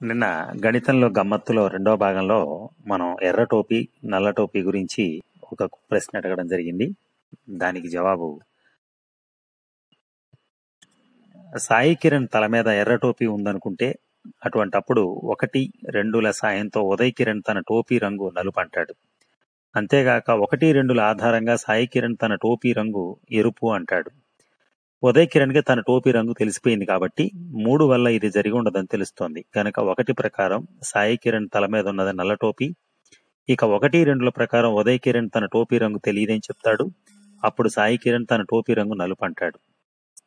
నిన్న గణితంలో గమ్మత్తులో రెండో భాగంలో మనం ఎర్ర టోపీ నల్ల టోపీ గురించి ఒక ప్రశ్న అడగడం జరిగింది. దానికి జవాబు. సాయి కిరణ్ తల మీద ఎర్ర టోపీ ఉందనుకుంటే అటువంటప్పుడు ఒకటి రెండుల సాయంతో ఉదయ్ కిరణ్ తన టోపీ రంగు నలుపు అంటాడు. అంతేగాక ఒకటి రెండుల ఆధారంగా సాయి కిరణ్ తన టోపీ రంగు ఎరుపు అంటాడు. ఉదయ్ కిరణ్కి తన టోపీ రంగు తెలిసిపోయింది కాబట్టి మూడు వల్ల ఇది జరిగి ఉండదని తెలుస్తోంది. కనుక ఒకటి ప్రకారం సాయి కిరణ్ తల మీద ఉన్నది నల్ల టోపీ. ఇక ఒకటి రెండుల ప్రకారం ఉదయ్ కిరణ్ తన టోపీ రంగు తెలియదని చెప్తాడు. అప్పుడు సాయి కిరణ్ తన టోపీ రంగు నలుపు అంటాడు.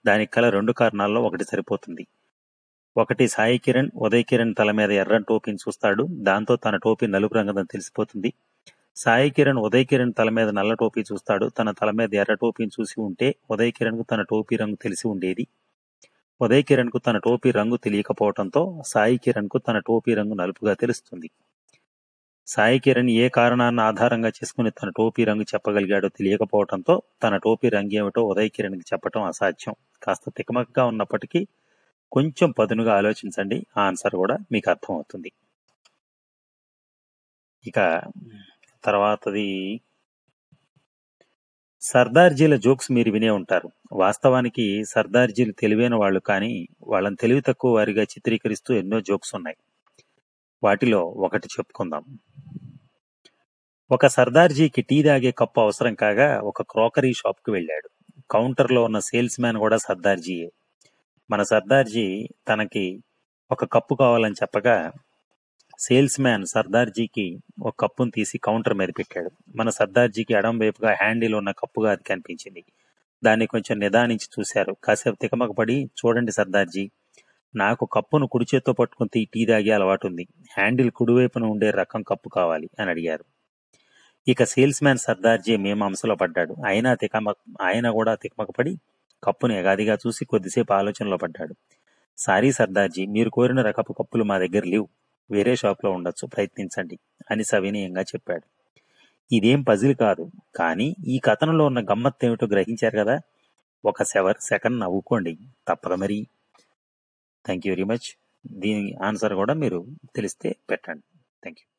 దానికి కల రెండు కారణాల్లో ఒకటి సరిపోతుంది. ఒకటి సాయి కిరణ్ ఉదయ్ కిరణ్ తల మీద ఎర్ర టోపీని చూస్తాడు. దాంతో తన టోపీ నలుపు రంగుదని తెలిసిపోతుంది. సాయి కిరణ్ ఉదయ్ కిరణ్ తల మీద నల్ల టోపీ చూస్తాడు. తన తల మీద ఎర్ర టోపీని చూసి ఉంటే ఉదయ్ కిరణ్కు తన టోపీ రంగు తెలిసి ఉండేది. ఉదయ్ కిరణ్కు తన టోపీ రంగు తెలియకపోవడంతో సాయి కిరణ్కు తన టోపీ రంగు నలుపుగా తెలుస్తుంది. సాయి కిరణ్ ఏ కారణాన్ని ఆధారంగా చేసుకుని తన టోపీ రంగు చెప్పగలిగాడో తెలియకపోవడంతో తన టోపీ రంగు ఏమిటో ఉదయ్ కిరణ్కి చెప్పటం అసాధ్యం. కాస్త తికమకగా ఉన్నప్పటికీ కొంచెం పదునుగా ఆలోచించండి. ఆ ఆన్సర్ కూడా మీకు అర్థమవుతుంది. ఇక తర్వాతది సర్దార్జీల జోక్స్ మీరు వినే ఉంటారు. వాస్తవానికి సర్దార్జీలు తెలివైన వాళ్ళు కానీ వాళ్ళని తెలివి తక్కువ వారిగా చిత్రీకరిస్తూ ఎన్నో జోక్స్ ఉన్నాయి. వాటిలో ఒకటి చెప్పుకుందాం. ఒక సర్దార్జీకి టీ తాగే కప్పు అవసరం కాగా ఒక క్రోకరీ షాప్కి వెళ్ళాడు. కౌంటర్లో ఉన్న సేల్స్ మ్యాన్ కూడా సర్దార్జీయే మన సర్దార్జీ తనకి ఒక కప్పు కావాలని చెప్పగా సేల్స్ మ్యాన్ సర్దార్జీకి ఒక కప్పును తీసి కౌంటర్ మీద పెట్టాడు. మన సర్దార్జీకి ఎడం వైపుగా హ్యాండిల్ ఉన్న కప్పుగా అది కనిపించింది. దాన్ని కొంచెం నిదానించి చూశారు. కాసేపు తికమకపడి చూడండి సర్దార్జీ నాకు కప్పును కుడి చేత్తో పట్టుకుని టీ తాగే అలవాటు ఉంది. హ్యాండిల్ కుడివైపున ఉండే రకం కప్పు కావాలి అని అడిగారు. ఇక సేల్స్ మ్యాన్ సర్దార్జీ మీమాంసలో పడ్డాడు. ఆయన తికమక ఆయన కూడా తికమకపడి కప్పును ఎగాదిగా చూసి కొద్దిసేపు ఆలోచనలో పడ్డాడు. సారీ సర్దార్జీ మీరు కోరిన రకపు కప్పులు మా దగ్గర లేవు. వేరే షాప్లో ఉండొచ్చు ప్రయత్నించండి అని సవినయంగా చెప్పాడు. ఇదేం పజిల్ కాదు కానీ ఈ కథనంలో ఉన్న గమ్మత్తు ఏమిటో గ్రహించారు కదా? ఒక సెవర్ సెకండ్ నవ్వుకోండి తప్పదు మరి. Thank you very much. దీని ఆన్సర్ కూడా మీరు తెలిస్తే పెట్టండి. Thank you